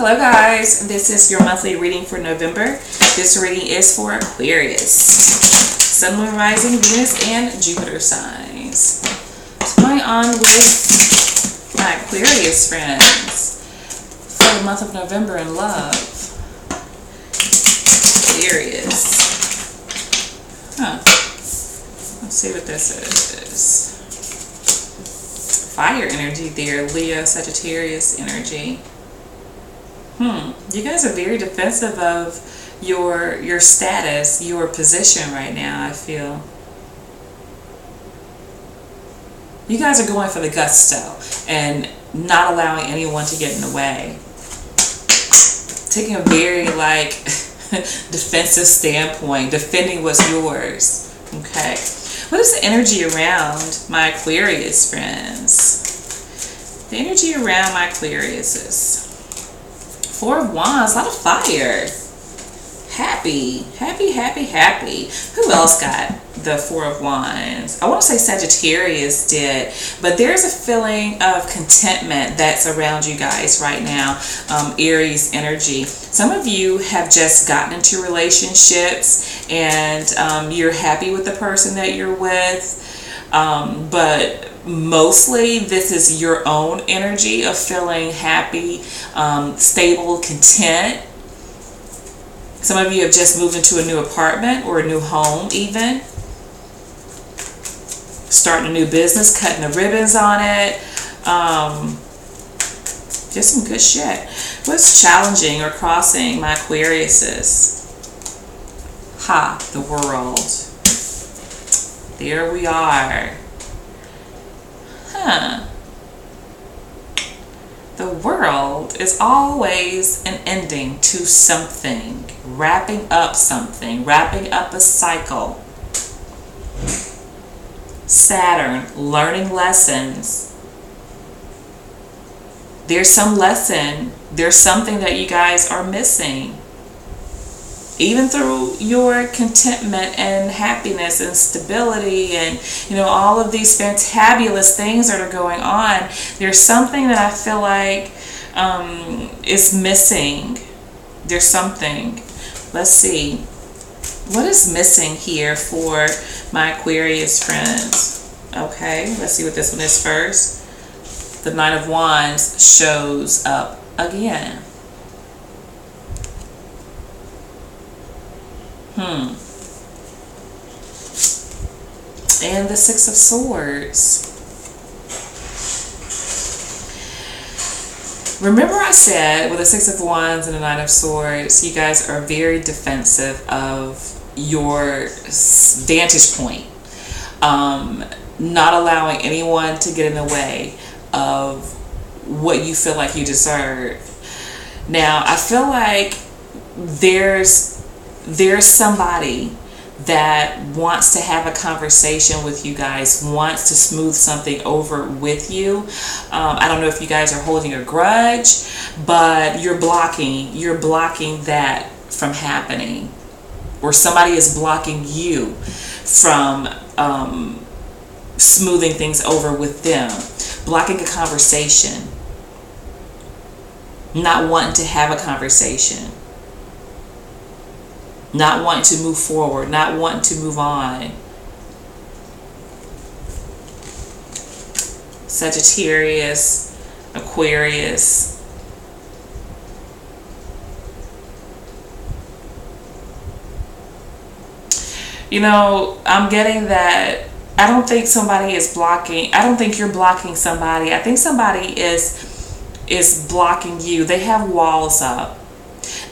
Hello guys, this is your monthly reading for November. This reading is for Aquarius. Sun, Moon, Rising, Venus, and Jupiter signs. Going on with my Aquarius friends for the month of November in love? Aquarius. Huh. Let's see what this is. Fire energy there, Leo, Sagittarius energy. Hmm. You guys are very defensive of your your status, your position right now, I feel. You guys are going for the gusto and not allowing anyone to get in the way. Taking a very like defensive standpoint, defending what's yours. Okay. What is the energy around my Aquarius friends? The energy around my Aquarius is Four of Wands, a lot of fire. Happy, happy, happy, happy. Who else got the Four of Wands? I want to say Sagittarius did, but there's a feeling of contentment that's around you guys right now. Um, Aries energy. Some of you have just gotten into relationships and um, you're happy with the person that you're with, um, but mostly this is your own energy of feeling happy, um, stable, content. Some of you have just moved into a new apartment or a new home even. Starting a new business, cutting the ribbons on it. Um, just some good shit. What's challenging or crossing my Aquariuses? Ha, the world. There we are huh, the world is always an ending to something, wrapping up something, wrapping up a cycle. Saturn, learning lessons. There's some lesson, there's something that you guys are missing even through your contentment and happiness and stability and you know all of these fantabulous things that are going on there's something that i feel like um, is missing. There's something. Let's see. What is missing here for my aquarius friends? Okay let's see what this one is first. The nine of wands shows up again Hmm. And the Six of Swords. Remember I said with the Six of Wands and the Nine of Swords, you guys are very defensive of your vantage point. Um, not allowing anyone to get in the way of what you feel like you deserve. Now, I feel like there's there's somebody that wants to have a conversation with you guys, wants to smooth something over with you. Um, I don't know if you guys are holding a grudge, but you're blocking, you're blocking that from happening. Or somebody is blocking you from um, smoothing things over with them, blocking a conversation, not wanting to have a conversation not wanting to move forward, not wanting to move on. Sagittarius, Aquarius. You know, I'm getting that I don't think somebody is blocking. I don't think you're blocking somebody. I think somebody is is blocking you. They have walls up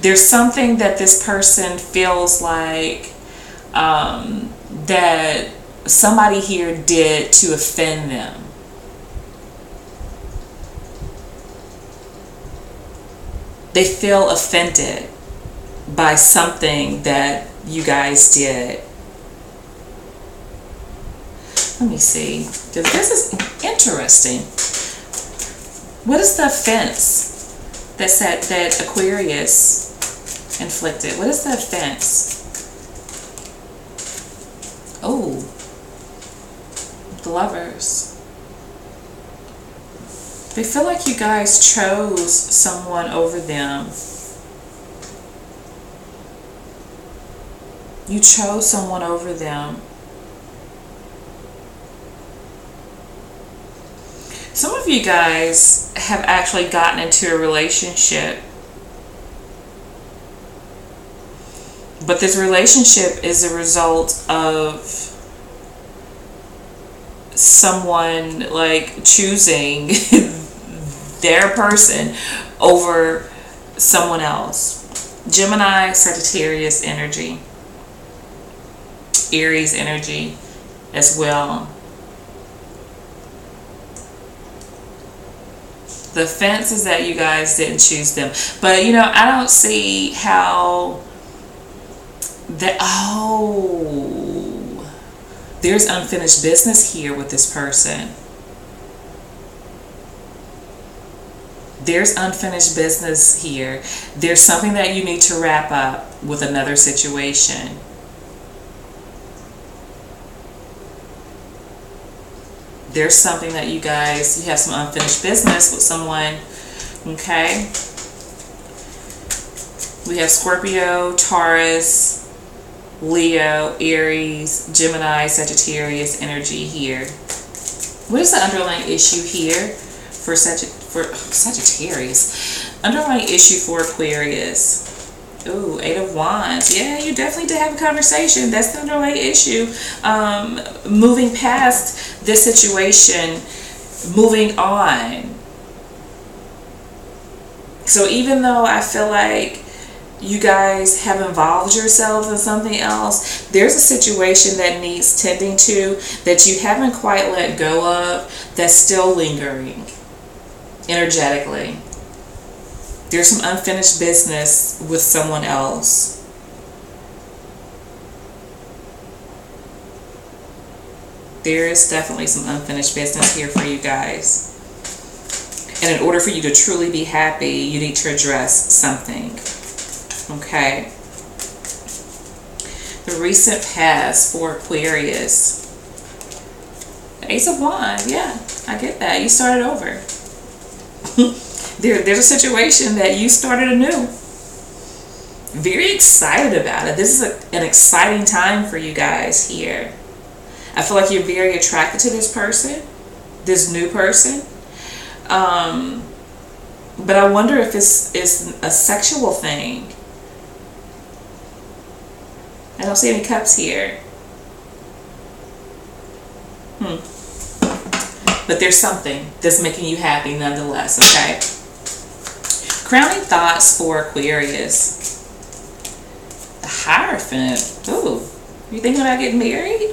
there's something that this person feels like um, that somebody here did to offend them. They feel offended by something that you guys did. Let me see. This is interesting. What is the offense that said that Aquarius inflicted. What is the offense? Oh, the lovers. They feel like you guys chose someone over them. You chose someone over them. Some of you guys have actually gotten into a relationship. But this relationship is a result of someone like choosing their person over someone else. Gemini, Sagittarius energy, Aries energy as well. The fence is that you guys didn't choose them. But, you know, I don't see how that, oh, there's unfinished business here with this person. There's unfinished business here. There's something that you need to wrap up with another situation. there's something that you guys, you have some unfinished business with someone, okay? We have Scorpio, Taurus, Leo, Aries, Gemini, Sagittarius energy here. What is the underlying issue here for, for Sagittarius? Underlying issue for Aquarius. Ooh, Eight of Wands. Yeah, you definitely did have a conversation. That's the underlying issue. Um, moving past this situation, moving on. So even though I feel like you guys have involved yourselves in something else, there's a situation that needs tending to that you haven't quite let go of that's still lingering energetically there's some unfinished business with someone else. There is definitely some unfinished business here for you guys. And in order for you to truly be happy, you need to address something. Okay? The recent past for Aquarius. Ace of Wands, yeah, I get that. You started over. there, there's a situation that you started anew. Very excited about it. This is a, an exciting time for you guys here. I feel like you're very attracted to this person, this new person. Um, but I wonder if it's, it's a sexual thing. I don't see any cups here. Hmm. But there's something that's making you happy nonetheless, okay? Crowning thoughts for Aquarius. The Hierophant. Ooh, you thinking about getting married?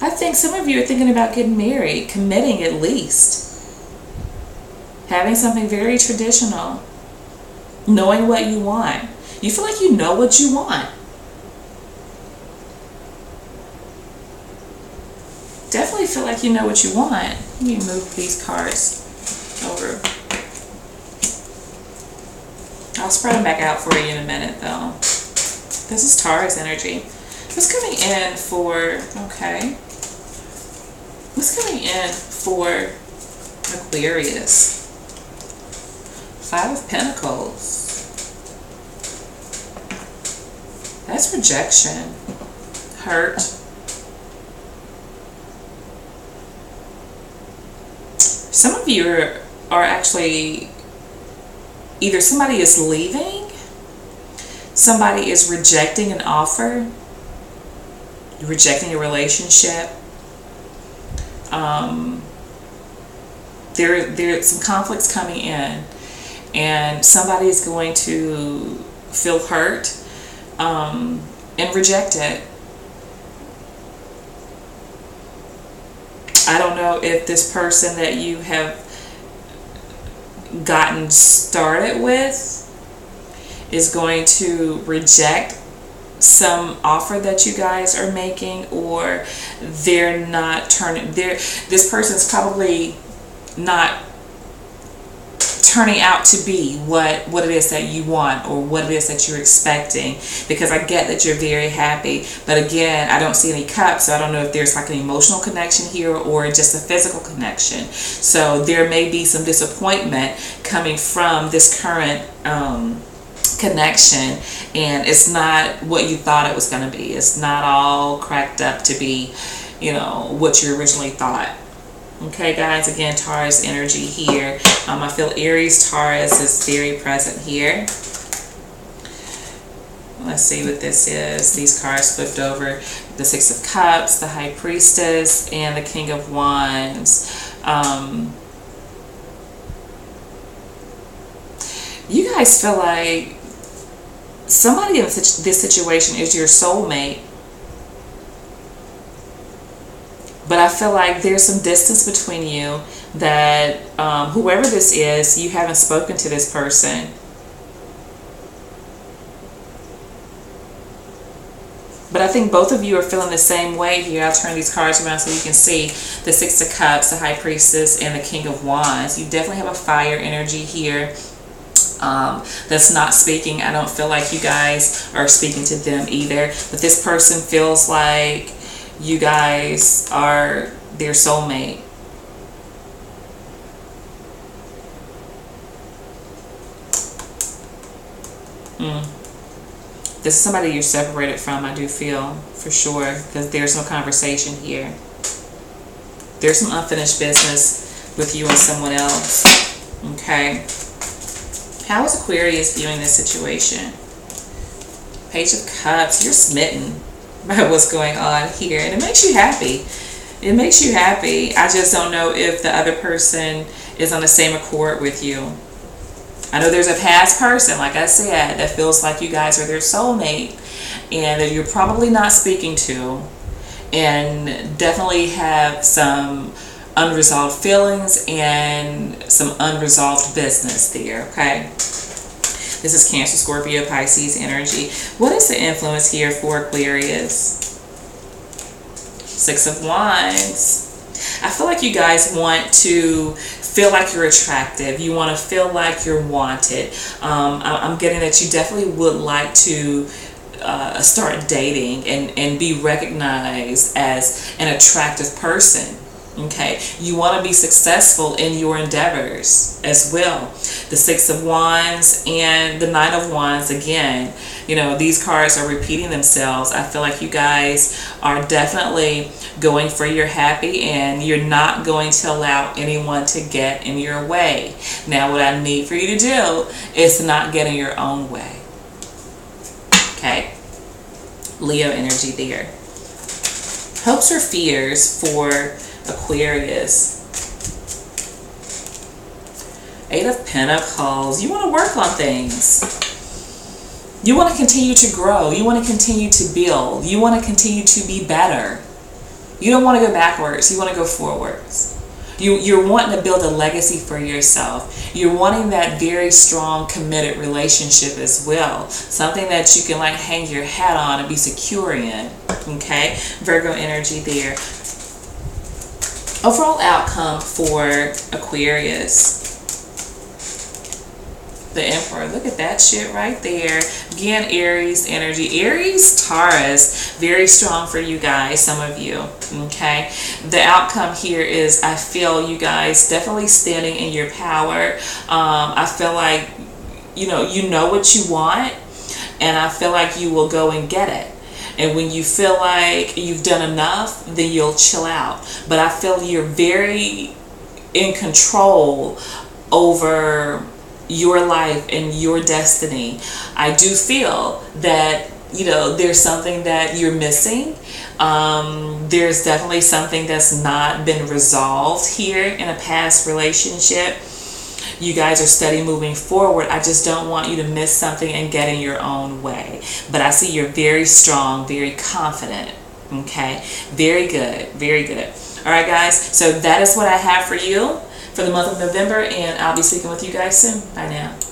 I think some of you are thinking about getting married, committing at least. Having something very traditional. Knowing what you want. You feel like you know what you want. Definitely feel like you know what you want. Let me move these cards over. I'll spread them back out for you in a minute though. This is Taurus energy. What's coming in for, okay. What's coming in for Aquarius? Five of Pentacles. That's rejection, hurt. Some of you are, are actually either somebody is leaving, somebody is rejecting an offer, rejecting a relationship. Um, there, there some conflicts coming in, and somebody is going to feel hurt um, and reject it. I don't know if this person that you have gotten started with is going to reject some offer that you guys are making or they're not turning they're this person's probably not turning out to be what what it is that you want or what it is that you're expecting because I get that you're very happy but again I don't see any cups so I don't know if there's like an emotional connection here or just a physical connection. So there may be some disappointment coming from this current um, connection and it's not what you thought it was going to be. It's not all cracked up to be you know what you originally thought Okay, guys, again, Taurus energy here. Um, I feel Aries Taurus is very present here. Let's see what this is. These cards flipped over. The Six of Cups, the High Priestess, and the King of Wands. Um, you guys feel like somebody in this situation is your soulmate but I feel like there's some distance between you that um, whoever this is, you haven't spoken to this person. But I think both of you are feeling the same way here. I'll turn these cards around so you can see the Six of Cups, the High Priestess, and the King of Wands. You definitely have a fire energy here um, that's not speaking. I don't feel like you guys are speaking to them either. But this person feels like you guys are their soulmate. Mm. This is somebody you're separated from, I do feel, for sure, because there's no conversation here. There's some unfinished business with you and someone else. Okay. How is Aquarius viewing this situation? Page of Cups, you're smitten what's going on here. And it makes you happy. It makes you happy. I just don't know if the other person is on the same accord with you. I know there's a past person, like I said, that feels like you guys are their soulmate and that you're probably not speaking to and definitely have some unresolved feelings and some unresolved business there, okay? This is Cancer, Scorpio, Pisces energy. What is the influence here for Aquarius? Six of Wands. I feel like you guys want to feel like you're attractive. You want to feel like you're wanted. Um, I'm getting that you definitely would like to uh, start dating and, and be recognized as an attractive person okay you want to be successful in your endeavors as well. The six of wands and the nine of wands again you know these cards are repeating themselves. I feel like you guys are definitely going for your happy and you're not going to allow anyone to get in your way. Now what i need for you to do is not get in your own way. Okay? Leo energy there. Hopes or fears for Aquarius. Eight of Pentacles. You want to work on things. You want to continue to grow. You want to continue to build. You want to continue to be better. You don't want to go backwards. You want to go forwards. You, you're wanting to build a legacy for yourself. You're wanting that very strong, committed relationship as well. Something that you can like hang your hat on and be secure in. Okay? Virgo energy there overall outcome for Aquarius. The Emperor. Look at that shit right there. Again, Aries energy. Aries, Taurus. Very strong for you guys, some of you. Okay. The outcome here is I feel you guys definitely standing in your power. Um, I feel like, you know, you know what you want. And I feel like you will go and get it. And when you feel like you've done enough, then you'll chill out. But I feel you're very in control over your life and your destiny. I do feel that, you know, there's something that you're missing. Um, there's definitely something that's not been resolved here in a past relationship you guys are steady moving forward. I just don't want you to miss something and get in your own way. But I see you're very strong, very confident. Okay, very good, very good. All right, guys, so that is what I have for you for the month of November, and I'll be speaking with you guys soon. Bye now.